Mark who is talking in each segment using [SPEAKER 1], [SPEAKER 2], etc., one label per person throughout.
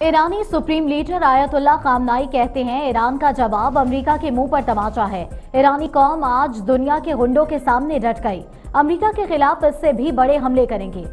[SPEAKER 1] ایرانی supreme leader آیت اللہ خامنائی کہتے ہیں، ایران کا جواب امریکہ کے منہ پر تماچا ہے۔ ایرانی قوم آج دنیا کے گنڈوں کے سامنے ڈٹ گئی۔ امریکہ کے خلاف اس سے بھی بڑے حملے کریں گے۔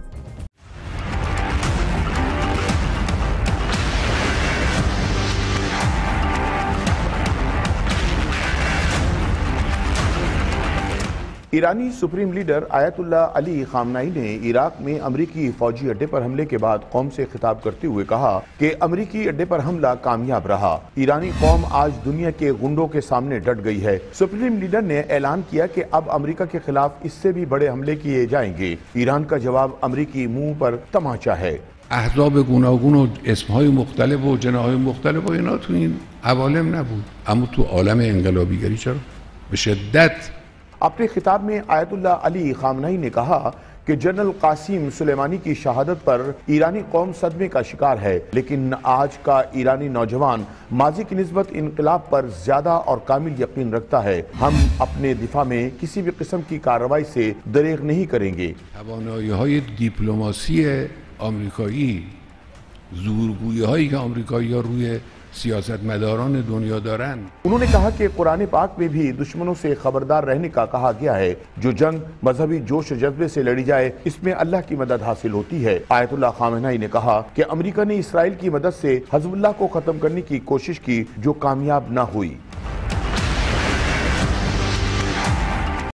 [SPEAKER 2] ایرانی سپریم لیڈر آیت اللہ علی خامنائی نے عراق میں امریکی فوجی اڈے پر حملے کے بعد قوم سے خطاب کرتے ہوئے کہا کہ امریکی اڈے پر حملہ کامیاب رہا۔ ایرانی قوم آج دنیا کے گنڈوں کے سامنے ڈٹ گئی ہے۔ سپریم لیڈر نے اعلان کیا کہ اب امریکہ کے خلاف اس سے بھی بڑے حملے کیے جائیں گے۔ ایران کا جواب امریکی منہ پر تماچا ہے۔
[SPEAKER 3] احزاب گوناگون و اسمهای مختلف و جناهای مختلف و اینا تو این عوالم نبود۔ اما تو عالم انقلابیگری چرا؟ به شدت
[SPEAKER 2] اپنے خطاب میں آیت اللہ علی خامنائی نے کہا کہ جنرل قاسم سلیمانی کی شہادت پر ایرانی قوم صدمے کا شکار ہے، لیکن آج کا ایرانی نوجوان ماضی کی نسبت انقلاب پر زیادہ اور کامل یقین رکھتا ہے۔ ہم اپنے دفاع میں کسی بھی قسم کی کارروائی سے دریغ نہیں کریں گے۔
[SPEAKER 3] توانایی های دیپلماسی آمریکایی زورگویی هایی که آمریکایی ها روی سیاست مداران دنیا دارن۔
[SPEAKER 2] انہوں نے کہا کہ قرآن پاک میں بھی دشمنوں سے خبردار رہنے کا کہا گیا ہے۔ جو جنگ مذہبی جوش و جذبے سے لڑی جائے، اس میں اللہ کی مدد حاصل ہوتی ہے۔ آیت اللہ خامنائی نے کہا کہ امریکہ نے اسرائیل کی مدد سے حزب اللہ کو ختم کرنے کی کوشش کی جو کامیاب نہ ہوئی۔